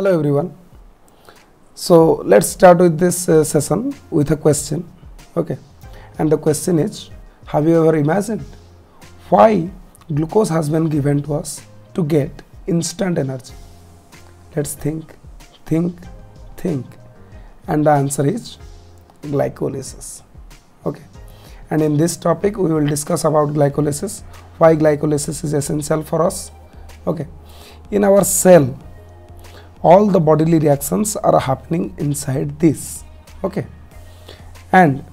Hello everyone. So let's start with this uh, session with a question. Okay. And the question is Have you ever imagined why glucose has been given to us to get instant energy? Let's think, think, think. And the answer is glycolysis. Okay. And in this topic, we will discuss about glycolysis, why glycolysis is essential for us. Okay. In our cell, all the bodily reactions are happening inside this. Okay. And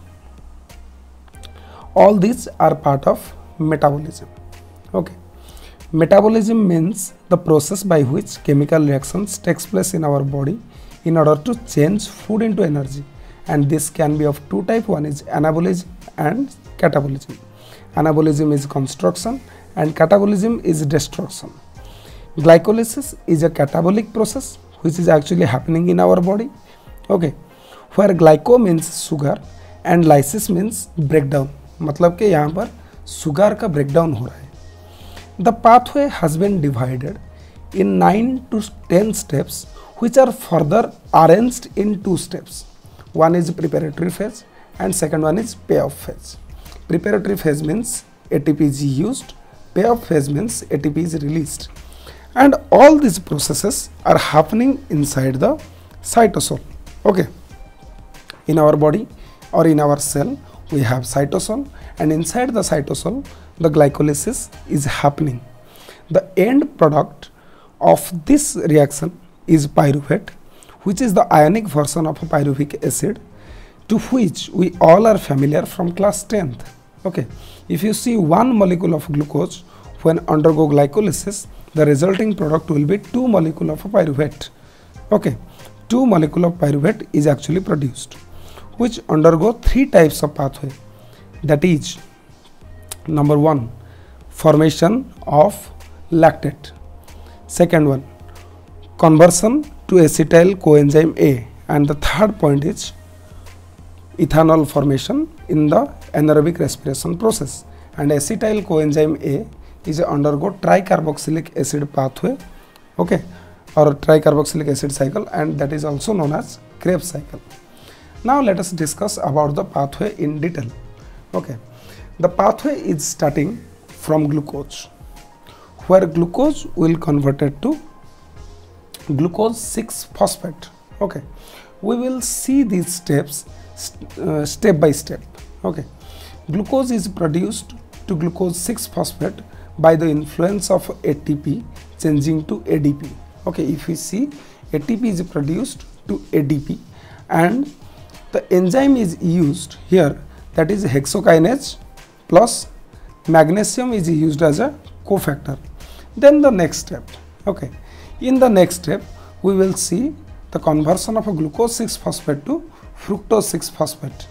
all these are part of metabolism. Okay. Metabolism means the process by which chemical reactions takes place in our body in order to change food into energy. And this can be of two type. One is anabolism and catabolism. Anabolism is construction and catabolism is destruction glycolysis is a catabolic process which is actually happening in our body okay where glyco means sugar and lysis means breakdown मतलब कि यहाँ पर sugar का breakdown हो रहा है the pathway has been divided in nine to ten steps which are further arranged in two steps. One is preparatory phase and second one is payoff phase. Preparatory phase means ATP is used, payoff phase means ATP is released and all these processes are happening inside the cytosol. Okay. In our body or in our cell we have cytosol and inside the cytosol the glycolysis is happening. The end product of this reaction is pyruvate which is the ionic version of pyruvic acid to which we all are familiar from class 10th okay. If you see one molecule of glucose when undergo glycolysis the resulting product will be 2 molecule of pyruvate. Okay 2 molecule of pyruvate is actually produced which undergo three types of pathway. That is number 1 formation of lactate. Second one conversion to acetyl coenzyme A. And the third point is ethanol formation in the anaerobic respiration process. And acetyl coenzyme A is undergo tricarboxylic acid pathway okay or tricarboxylic acid cycle and that is also known as Krebs cycle. Now let us discuss about the pathway in detail. Okay, the pathway is starting from glucose where glucose will converted to glucose 6 phosphate. Okay, we will see these steps st uh, step by step. Okay, glucose is produced to glucose 6 phosphate by the influence of ATP changing to ADP. Okay, if we see ATP is produced to ADP and the enzyme is used here that is hexokinase plus magnesium is used as a cofactor. Then the next step, okay, in the next step we will see the conversion of a glucose 6 phosphate to fructose 6 phosphate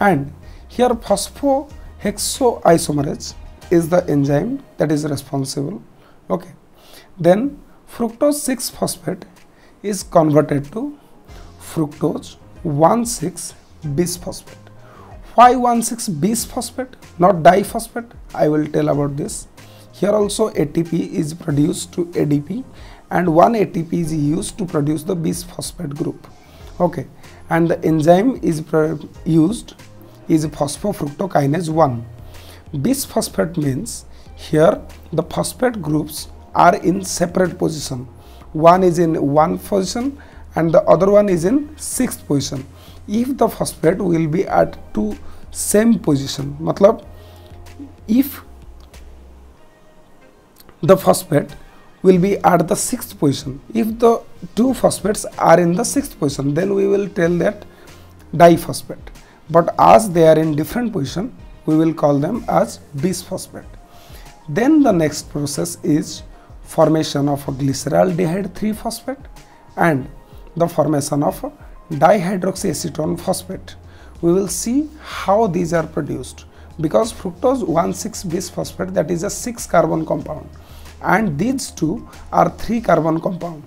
and here phosphohexoisomerase is the enzyme that is responsible. Okay. Then fructose 6 phosphate is converted to fructose 1,6 bisphosphate why 1,6 bisphosphate not diphosphate? I will tell about this. Here also atp is produced to adp and one atp is used to produce the bisphosphate group. Okay. And the enzyme is used is phosphofructokinase 1 Bisphosphate means here the phosphate groups are in separate position. One is in one position and the other one is in sixth position. If the phosphate will be at two same position, matlab if the phosphate will be at the sixth position. If the two phosphates are in the sixth position, then we will tell that diphosphate. But as they are in different position, we will call them as bisphosphate. Then the next process is formation of a glyceraldehyde 3 phosphate and the formation of dihydroxyacetone phosphate. We will see how these are produced because fructose 1,6 bisphosphate that is a 6 carbon compound and these two are 3 carbon compound.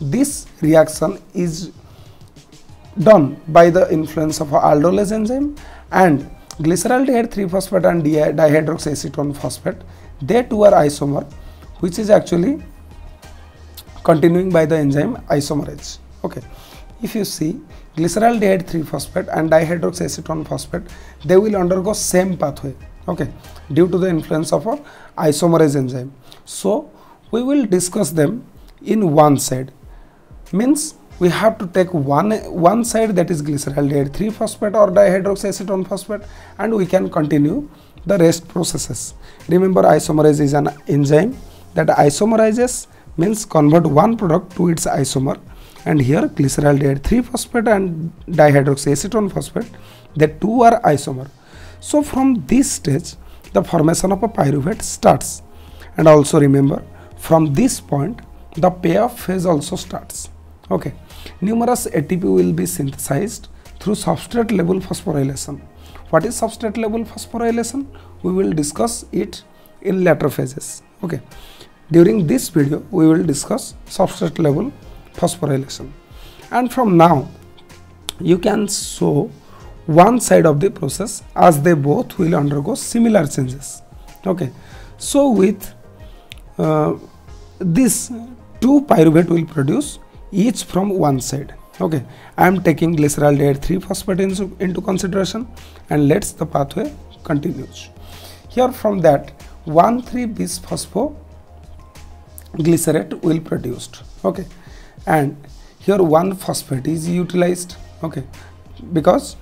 This reaction is done by the influence of aldolase enzyme and glyceraldehyde 3-phosphate and dihydroxyacetone phosphate. They two are isomer which is actually continuing by the enzyme isomerase. Okay. If you see glyceraldehyde 3 phosphate and dihydroxyacetone phosphate they will undergo same pathway. Okay. Due to the influence of a isomerase enzyme. So we will discuss them in one side. Means we have to take one one side that is glyceraldehyde 3 phosphate or dihydroxyacetone phosphate and we can continue the rest processes. Remember isomerase is an enzyme that isomerizes means convert one product to its isomer. And here glyceraldehyde 3 phosphate and dihydroxyacetone phosphate the two are isomer. So from this stage the formation of a pyruvate starts. And also remember from this point the payoff phase also starts. Okay numerous ATP will be synthesized through substrate level phosphorylation. What is substrate level phosphorylation? We will discuss it in later phases. Okay. During this video we will discuss substrate level phosphorylation. And from now you can show one side of the process as they both will undergo similar changes. Okay. So with uh, this two pyruvate will produce each from one side. Okay i am taking glyceraldehyde 3 phosphate into, into consideration and let's the pathway continues. Here from that 1 3 bis phospho glycerate will produced. Okay and here one phosphate is utilized. Okay because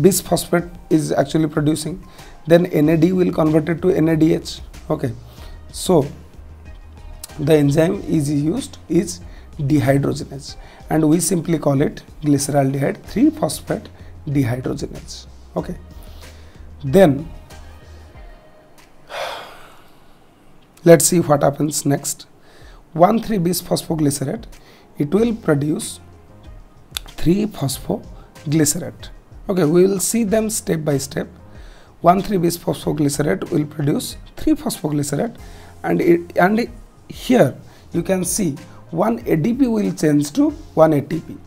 bisphosphate is actually producing then NAD will convert it to NADH okay so the enzyme is used is dehydrogenase. And we simply call it glyceraldehyde 3 phosphate dehydrogenase. Okay. Then let's see what happens next. 1,3 bis phosphoglycerate it will produce 3 phosphoglycerate. Okay we will see them step by step. 1,3 bis phosphoglycerate will produce 3 phosphoglycerate. And it and here you can see one ADP will change to one ATP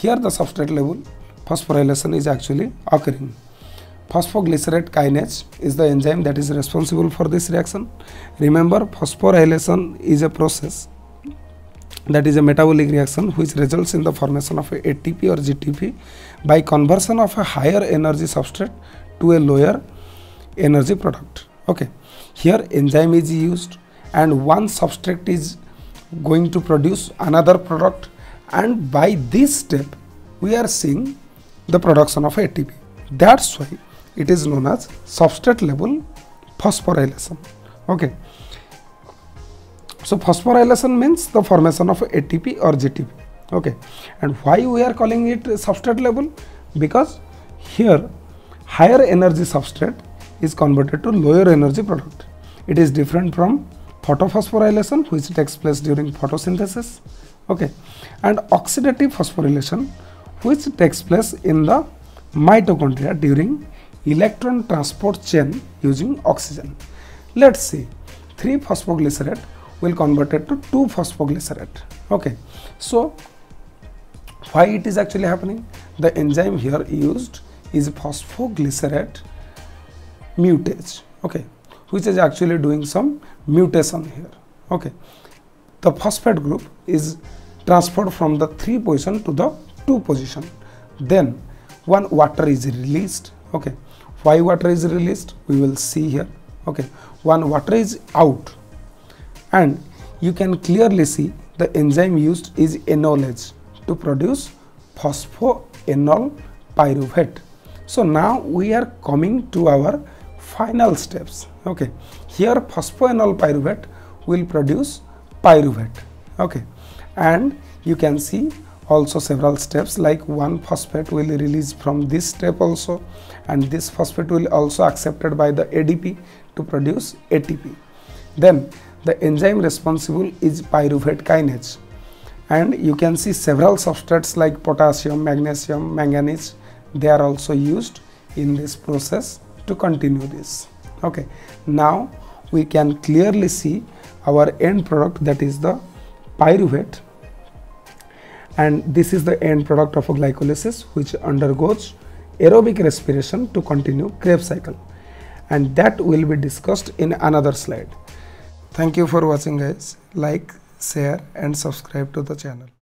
here the substrate level phosphorylation is actually occurring. Phosphoglycerate kinase is the enzyme that is responsible for this reaction. Remember phosphorylation is a process that is a metabolic reaction which results in the formation of ATP or GTP by conversion of a higher energy substrate to a lower energy product. Okay. Here enzyme is used and one substrate is going to produce another product and by this step we are seeing the production of ATP that's why it is known as substrate level phosphorylation. Okay. So phosphorylation means the formation of ATP or GTP okay. And why we are calling it substrate level? Because here higher energy substrate is converted to lower energy product. It is different from photophosphorylation which takes place during photosynthesis okay and oxidative phosphorylation which takes place in the mitochondria during electron transport chain using oxygen. Let's see 3 phosphoglycerate will convert it to 2 phosphoglycerate. Okay, so why it is actually happening? The enzyme here used is phosphoglycerate mutase. Okay, which is actually doing some mutation here. Okay, the phosphate group is transferred from the 3 position to the 2 position. Then one water is released. Okay, why water is released? We will see here. Okay. One water is out. And you can clearly see the enzyme used is enolase to produce phosphoenol pyruvate so now we are coming to our final steps. Okay. Here phosphoenol pyruvate will produce pyruvate. Okay. And you can see also several steps like one phosphate will release from this step also and this phosphate will also accepted by the ADP to produce ATP. Then the enzyme responsible is pyruvate kinase. And you can see several substrates like potassium, magnesium, manganese they are also used in this process to continue this. Okay, now we can clearly see our end product that is the pyruvate and this is the end product of a glycolysis which undergoes aerobic respiration to continue Krebs cycle and that will be discussed in another slide. Thank you for watching guys. Like, share and subscribe to the channel